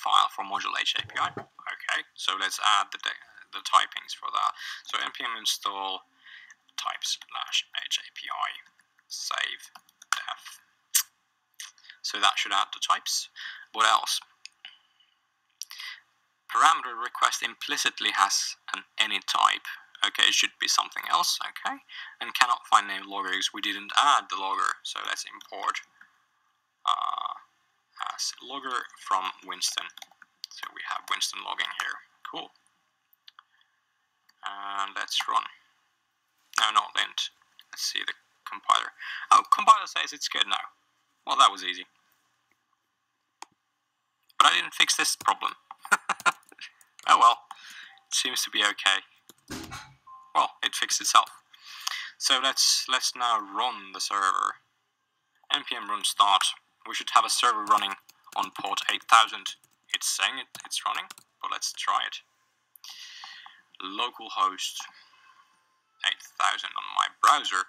file from module H API. Okay, so let's add the the typings for that. So npm install types slash H API save dev. So that should add the types. What else? Parameter request implicitly has an any type. Okay, it should be something else. Okay, and cannot find name logger because we didn't add the logger. So let's import uh, as logger from Winston. So we have Winston logging here. Cool. And let's run. No, not lint. Let's see the compiler. Oh, compiler says it's good now. Well, that was easy. But I didn't fix this problem. oh well, it seems to be okay. Well, it fixed itself. So let's let's now run the server. npm run start. We should have a server running on port 8000. It's saying it, it's running, but let's try it. Localhost 8000 on my browser.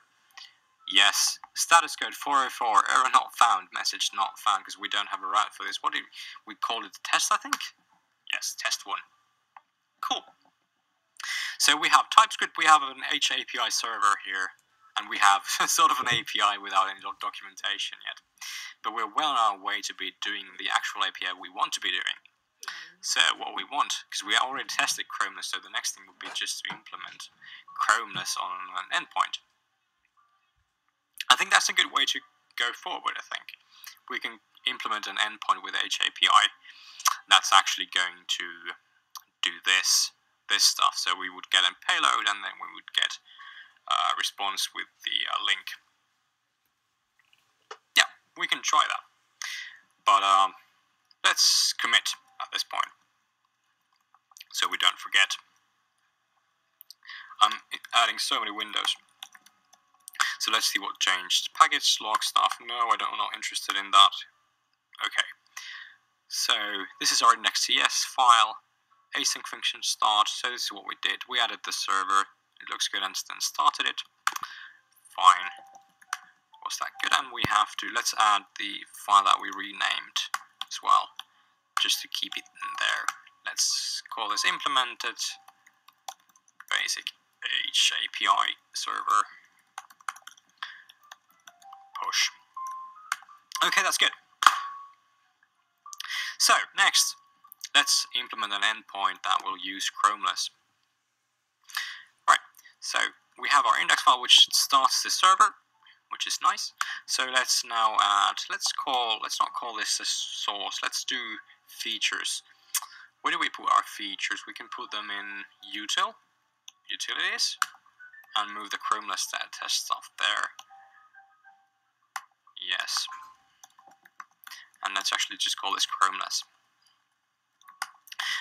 Yes, status code 404, error not found, message not found, because we don't have a route for this. What do we call it? Test, I think? Yes, test one. Cool. So we have TypeScript, we have an HAPI server here, and we have sort of an API without any documentation yet. But we're well on our way to be doing the actual API we want to be doing. Mm. So what we want, because we already tested Chromeless, so the next thing would be just to implement Chromeless on an endpoint. I think that's a good way to go forward, I think. We can implement an endpoint with HAPI that's actually going to do this this stuff. So we would get a payload and then we would get a response with the uh, link. Yeah, we can try that. But um, let's commit at this point so we don't forget. I'm adding so many windows. So let's see what changed. Package log stuff. No, I don't, I'm not interested in that. Okay. So this is our index.ts file. Async function start. So this is what we did. We added the server. Looks good and then started it. Fine. Was that good? And we have to, let's add the file that we renamed as well. Just to keep it in there. Let's call this implemented basic HAPI server push. Okay, that's good. So, next, let's implement an endpoint that will use Chromeless. So we have our index file which starts the server, which is nice. So let's now add, let's call, let's not call this a source, let's do features. Where do we put our features? We can put them in util, utilities, and move the Chromeless test stuff there. Yes. And let's actually just call this Chromeless.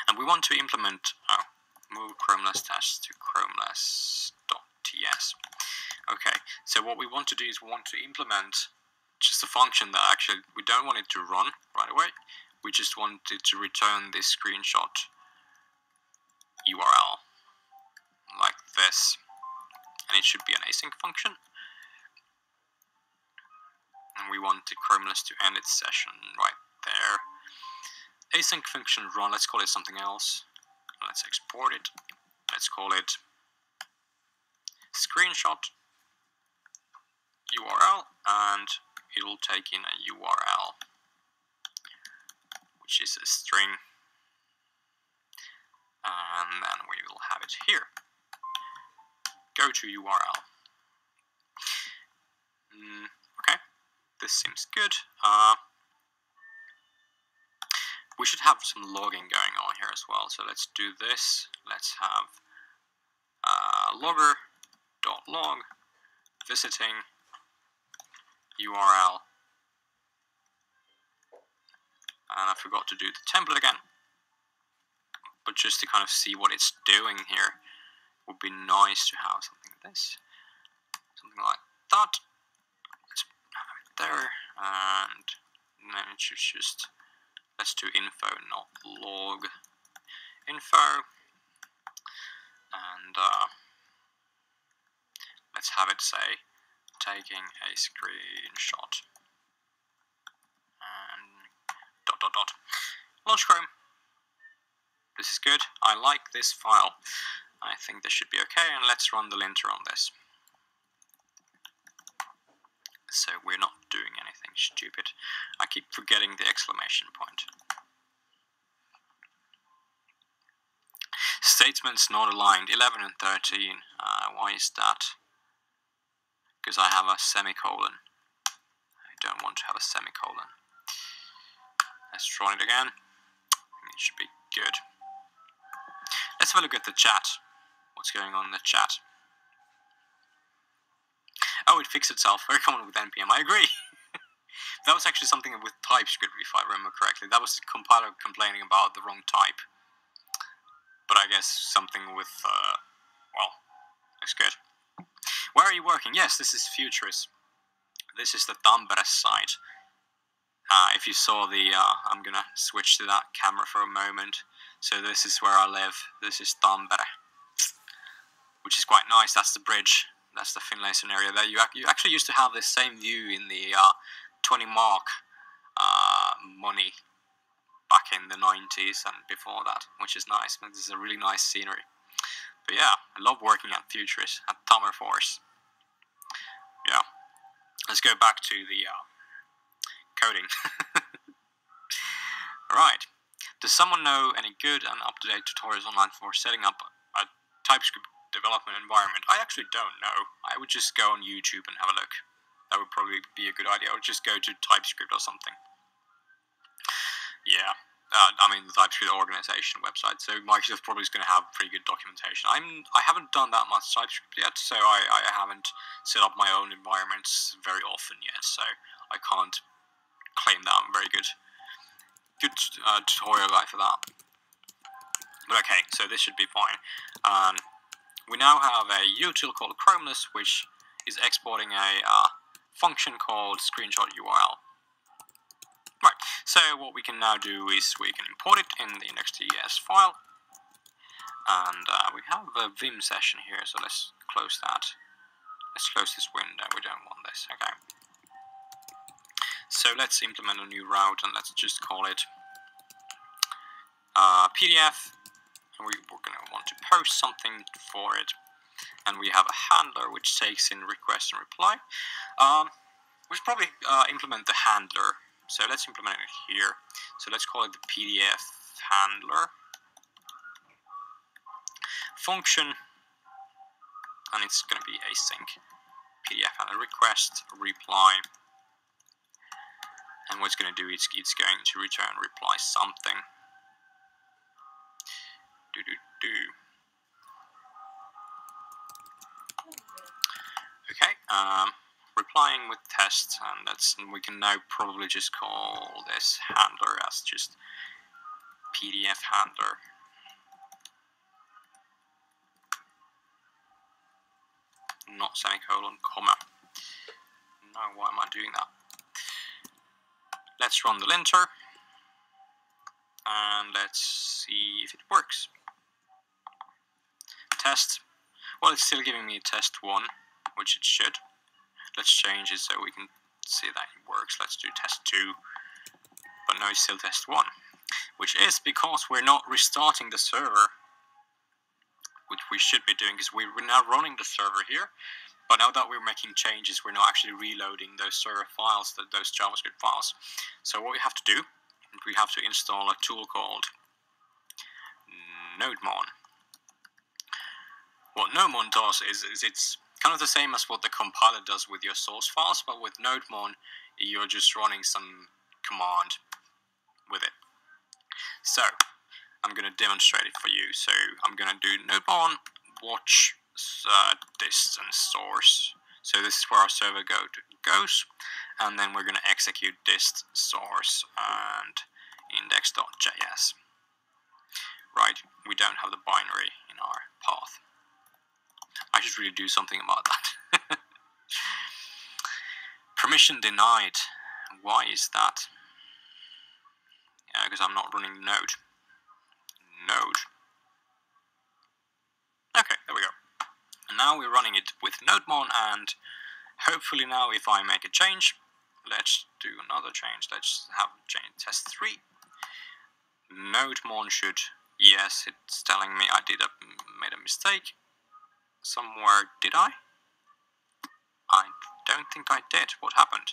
And we want to implement, oh, move Chromeless test to chromeless.ts. Okay, so what we want to do is we want to implement just a function that actually, we don't want it to run right away. We just want it to return this screenshot URL like this. And it should be an async function and we want the Chromeless to end its session right there. Async function run, let's call it something else. Let's export it. Let's call it screenshot URL and it will take in a URL which is a string and then we will have it here. Go to URL. Mm, this seems good. Uh, we should have some logging going here as well. So let's do this. Let's have uh, logger.log visiting URL. And I forgot to do the template again. But just to kind of see what it's doing here, would be nice to have something like this. Something like that there and then it should just let's do info not log info and uh, let's have it say taking a screenshot and dot dot dot Launch Chrome. This is good. I like this file. I think this should be okay, and let's run the linter on this. So we're not doing anything stupid. I keep forgetting the exclamation point. Statements not aligned, 11 and 13. Uh, why is that? Because I have a semicolon. I don't want to have a semicolon. Let's try it again. It should be good. Let's have a look at the chat. What's going on in the chat? Oh, it fixed itself. Very common with NPM. I agree. that was actually something with TypeScript, if I remember correctly. That was the compiler complaining about the wrong type. But I guess something with, uh, well, looks good. Where are you working? Yes, this is Futurice. This is the Tampere site. Uh, if you saw the, uh, I'm gonna switch to that camera for a moment. So this is where I live. This is Tampere, which is quite nice. That's the bridge. That's the Finlayson area. There you you actually used to have this same view in the uh, 20 mark uh, money back in the 90s and before that, which is nice. This is a really nice scenery. But yeah, I love working at Futurice, at Tammerfors. Yeah, let's go back to the uh, coding. Alright. Does someone know any good and up-to-date tutorials online for setting up a TypeScript development environment? I actually don't know. I would just go on YouTube and have a look. That would probably be a good idea. I would just go to TypeScript or something. Yeah. Uh, I mean the TypeScript organization website. So Microsoft probably is going to have pretty good documentation. I'm I haven't done that much TypeScript yet, so I, I haven't set up my own environments very often yet. So I can't claim that I'm very good. Good uh, tutorial guide for that. But okay, so this should be fine. Um, we now have a util called Chromeless, which is exporting a uh, function called screenshot URL. So what we can now do is we can import it in the index.ts file. And uh, we have a Vim session here, so let's close that. Let's close this window, we don't want this, okay. So let's implement a new route and let's just call it uh, PDF. And we, we're going to want to post something for it. And we have a handler which takes in request and reply. Um, we should probably uh, implement the handler. So let's implement it here. So let's call it the PDF handler function and it's going to be async PDF handler request reply and what it's going to do is it's going to return reply something. Do do do. Okay, um, replying with test, and that's and we can now probably just call this handler as just PDF handler. Not semicolon, comma. Now why am I doing that? Let's run the linter and let's see if it works. Test. Well, it's still giving me test 1, which it should. Let's change it so we can see that it works. Let's do test 2, but no, still test 1, which is because we're not restarting the server, which we should be doing because we're now running the server here. But now that we're making changes, we're not actually reloading those server files, those JavaScript files. So what we have to do, we have to install a tool called NodeMon. What NodeMon does is, is it's kind of the same as what the compiler does with your source files, but with NodeMon, you're just running some command with it. So, I'm going to demonstrate it for you. So, I'm going to do NodeMon watch uh, distance source. So this is where our server go to, goes, and then we're going to execute dist source and index.js. Right, we don't have the binary in our path. I should really do something about that. Permission denied. Why is that? Yeah, because I'm not running node. Node. Okay, there we go. And now we're running it with NodeMon and hopefully now if I make a change, let's do another change, let's have change test 3. NodeMon should, yes, it's telling me I did a, made a mistake. Somewhere, did I? I don't think I did. What happened?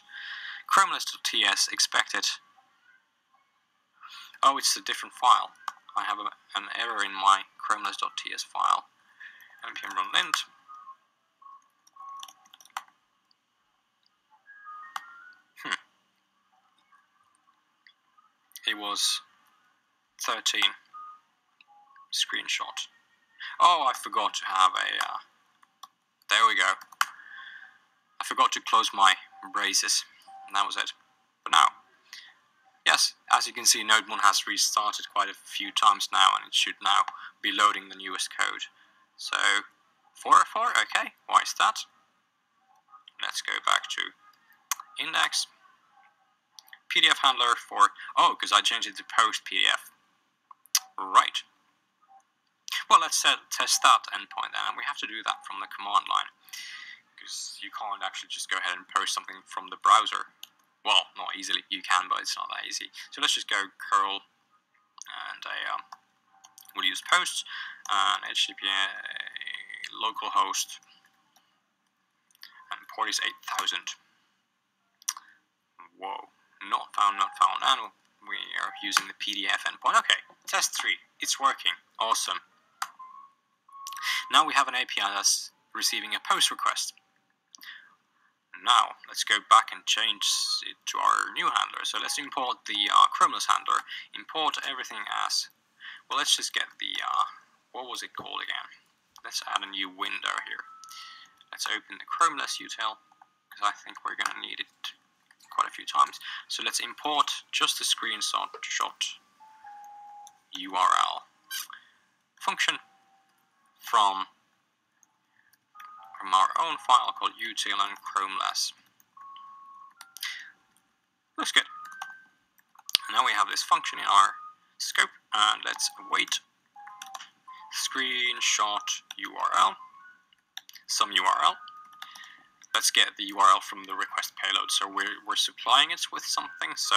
Chromeless.ts expected. Oh, it's a different file. I have a, an error in my chromeless.ts file. npm run lint. Hmm. It was 13 screenshot. Oh, I forgot to have a. Uh, there we go. I forgot to close my braces, and that was it. But now, yes, as you can see, NodeMon has restarted quite a few times now, and it should now be loading the newest code. So, 404, okay, why is that? Let's go back to index, PDF handler for, oh, because I changed it to post PDF. Right. Well, let's set, test that endpoint then, and we have to do that from the command line, because you can't actually just go ahead and post something from the browser. Well, not easily, you can, but it's not that easy. So let's just go curl, and um, we'll use post, and HTTP localhost, and port is 8000. Whoa, not found, not found, and we are using the PDF endpoint. Okay, test 3, it's working, awesome. Now we have an API that's receiving a post request. Now, let's go back and change it to our new handler. So let's import the uh, Chromeless handler, import everything as, well, let's just get the, uh, what was it called again? Let's add a new window here. Let's open the Chromeless util, because I think we're going to need it quite a few times. So let's import just the screenshot shot URL function from, from our own file called util and chromeless. Looks good. now we have this function in our scope, and let's await screenshot URL, some URL. Let's get the URL from the request payload. So we're, we're supplying it with something, so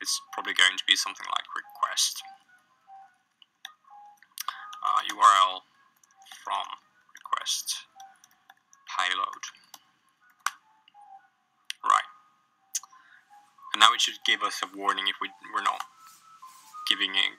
it's probably going to be something like request URL from request payload. Right. And now it should give us a warning if we, we're not giving it,